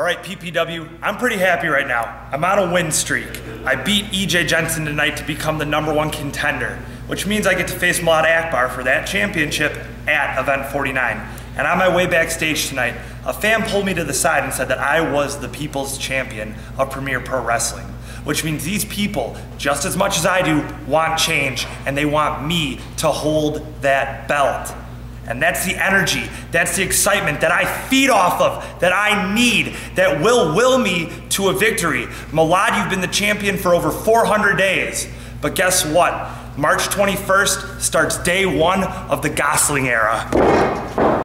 All right, PPW, I'm pretty happy right now. I'm on a win streak. I beat EJ Jensen tonight to become the number one contender, which means I get to face Milad Akbar for that championship at Event 49. And on my way backstage tonight, a fan pulled me to the side and said that I was the people's champion of Premier Pro Wrestling, which means these people, just as much as I do, want change and they want me to hold that belt. And that's the energy, that's the excitement that I feed off of, that I need, that will will me to a victory. Milad, you've been the champion for over 400 days. But guess what? March 21st starts day one of the Gosling era.